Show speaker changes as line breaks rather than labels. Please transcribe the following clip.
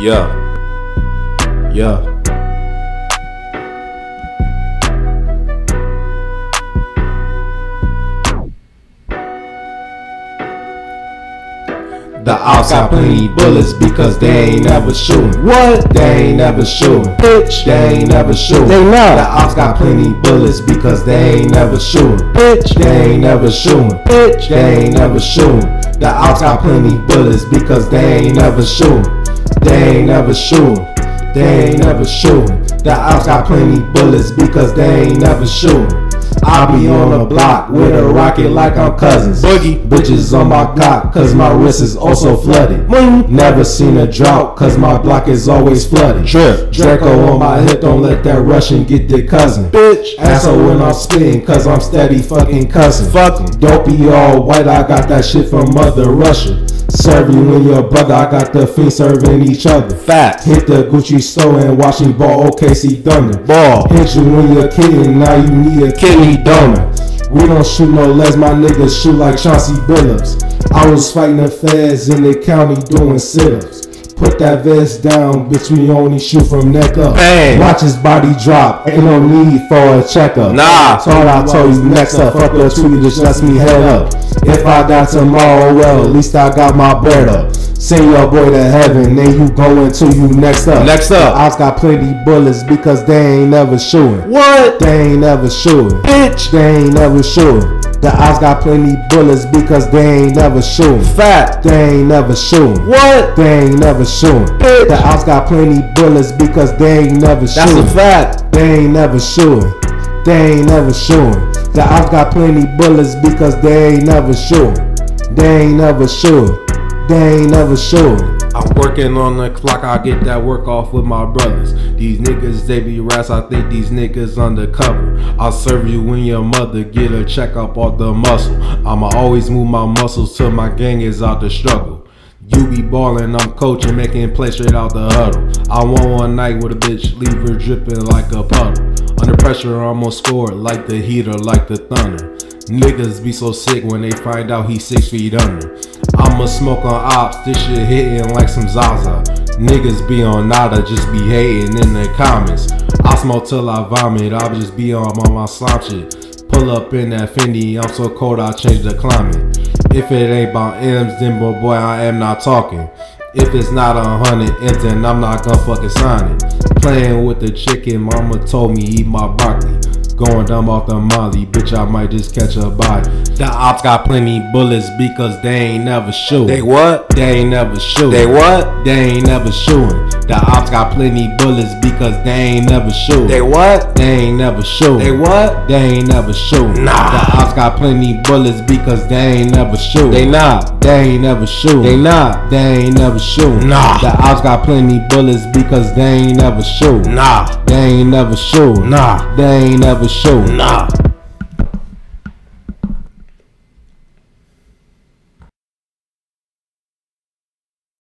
Yeah. Yeah.
The got plenty bullets because they ain't never shooting. What? They ain't never shooting. Bitch, they ain't never shooting.
They not.
The ops got plenty bullets because they ain't never shooting. Bitch, they ain't never shooting. Bitch, they ain't never shooting. The ops got plenty bullets because they ain't never shooting. They ain't never shooting. They ain't never shooting. The ops got plenty bullets because they ain't never shooting. I be on the block with a rocket like I'm cousins.
Boogie.
Bitches on my cock, cause my wrist is also flooded. Never seen a drought, cause my block is always flooded.
Trip.
Draco on my hip, don't let that Russian get their cousin.
Bitch.
Asshole when I'm spitting, cause I'm steady fucking cussing.
Fuck 'em.
Don't be all white, I got that shit from Mother Russia. Serve you and your brother, I got the fiend serving each other.
Facts.
Hit the Gucci store and watching ball OKC Thunder.
Ball.
Hit you when you're a kid and now you need a kidney donor. We don't shoot no less, my niggas shoot like Chauncey Billups. I was fighting the feds in the county doing sit-ups. Put that vest down, bitch, we only shoot from neck up.
Bang.
Watch his body drop, ain't no need for a checkup.
Nah.
So all I told you next up, fuck the tweet, just lets me head up. If I die tomorrow, well, at least I got my bread up. Send your boy to heaven, then you going to you next up.
Next up.
I've got plenty bullets because they ain't never shooting.
What?
They ain't never shooting.
Bitch.
They ain't never shooting. The ops got plenty bullets because they ain't never shooting.
Fat.
They ain't never shooting.
What?
They ain't never shooting.
Bitch.
The ops got plenty bullets because they ain't never
That's a fact.
They ain't never shooting. They ain't never shooting. The ops got plenty bullets because they ain't never shooting. They ain't never shooting. They ain't never shooting.
I'm working on the clock, I get that work off with my brothers. These niggas, they be rats, I think these niggas undercover. I'll serve you when your mother get a checkup off the muscle. I'ma always move my muscles till my gang is out the struggle. You be ballin', I'm coaching, making plays straight out the huddle. I want one night with a bitch, leave her dripping like a puddle. Under pressure, I'm gonna score like the heater, like the thunder. Niggas be so sick when they find out he's six feet under. I'ma smoke on ops, this shit hitting like some Zaza. Niggas be on nada, just be hating in the comments. I smoke till I vomit, I'll just be on, on my slime shit. Pull up in that Fendi, I'm so cold I change the climate. If it ain't about M's, then boy, boy, I am not talking. If it's not a hundred M's, then I'm not gonna fucking sign it. Playing with the chicken, mama told me eat my broccoli. Going dumb off the molly, bitch, I might just catch a body. The ops got plenty bullets because they ain't never shoot.
They what?
They ain't never shoot.
They what?
They ain't never shooting. The ops got plenty bullets because they ain't never shoot.
They what?
They ain't never shooting.
They what?
They ain't never shooting.
Nah.
The ops got plenty bullets because they ain't never shooting.
They not.
They ain't never shooting.
They not.
They ain't never shooting.
Nah.
The ops got plenty bullets because they ain't never shooting.
Nah.
They ain't never shooting.
Nah.
They ain't never shooting.
Nah.